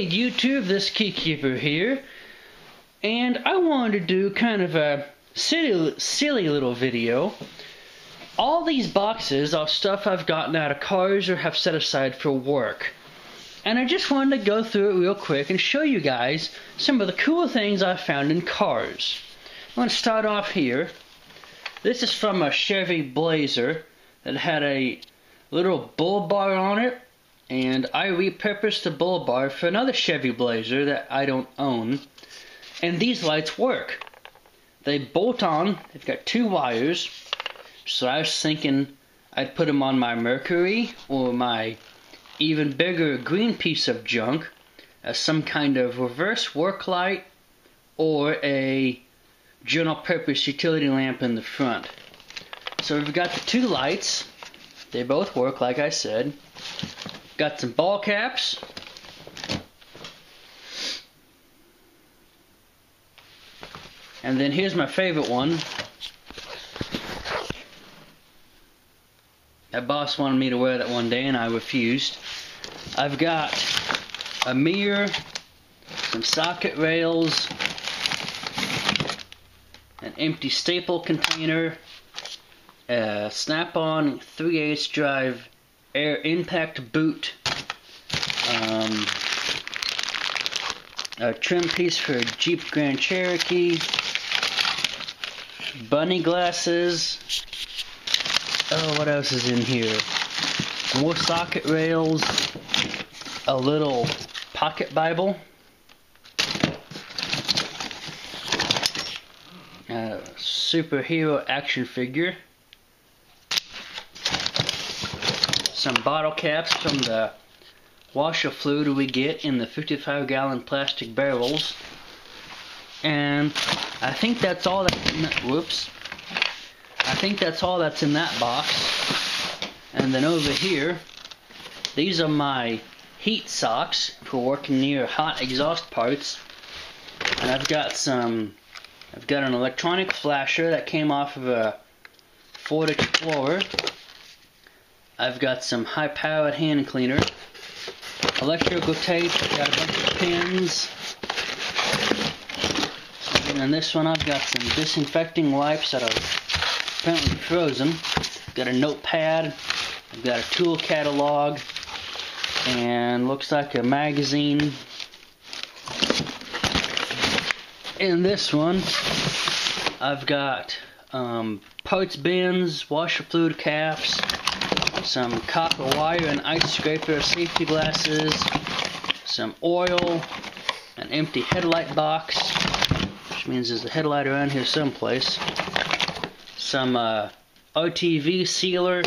Hey YouTube, this Keykeeper here, and I wanted to do kind of a silly, silly little video. All these boxes are stuff I've gotten out of cars or have set aside for work. And I just wanted to go through it real quick and show you guys some of the cool things I found in cars. I'm going to start off here. This is from a Chevy Blazer that had a little bull bar on it and I repurposed the bull bar for another Chevy Blazer that I don't own. And these lights work. They bolt on, they've got two wires, so I was thinking I'd put them on my Mercury or my even bigger green piece of junk as some kind of reverse work light or a general purpose utility lamp in the front. So we've got the two lights. They both work like I said. Got some ball caps. And then here's my favorite one. That boss wanted me to wear that one day and I refused. I've got a mirror, some socket rails, an empty staple container, a snap-on 3 8 drive air impact boot, um, a trim piece for a Jeep Grand Cherokee, bunny glasses. Oh, what else is in here? More socket rails, a little pocket Bible. A superhero action figure. Some bottle caps from the washer fluid we get in the 55 gallon plastic barrels. And I think that's all that's in that, whoops. I think that's all that's in that box. And then over here, these are my heat socks for working near hot exhaust parts. And I've got some, I've got an electronic flasher that came off of a Ford Explorer. I've got some high-powered hand cleaner, electrical tape, got a bunch of pins, and then this one I've got some disinfecting wipes that are apparently frozen, got a notepad, I've got a tool catalog, and looks like a magazine. In this one, I've got um, parts bins, washer fluid caps, some copper wire and ice scraper safety glasses, some oil, an empty headlight box, which means there's a headlight around here someplace, some uh, RTV sealer,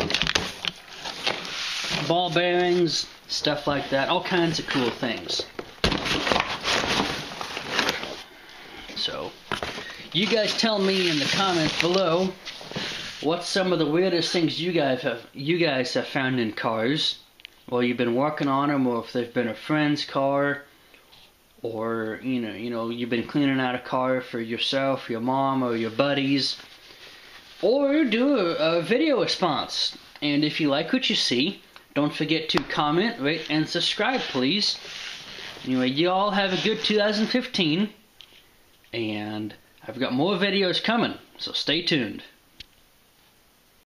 ball bearings, stuff like that, all kinds of cool things. So, you guys tell me in the comments below What's some of the weirdest things you guys have you guys have found in cars? Well, you've been working on them, or if they've been a friend's car, or you know, you know, you've been cleaning out a car for yourself, your mom, or your buddies, or do a, a video response. And if you like what you see, don't forget to comment, rate, and subscribe, please. Anyway, you all have a good 2015, and I've got more videos coming, so stay tuned.